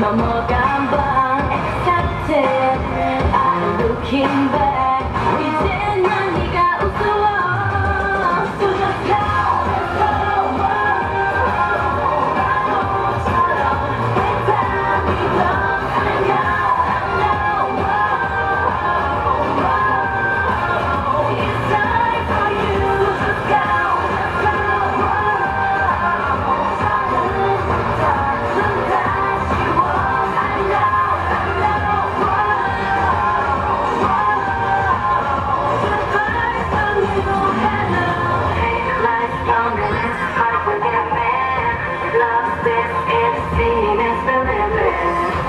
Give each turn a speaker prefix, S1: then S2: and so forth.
S1: 넘어간 밤 삭제 I'm looking back 이제 난 네가 Love this, it's seen, it's the limit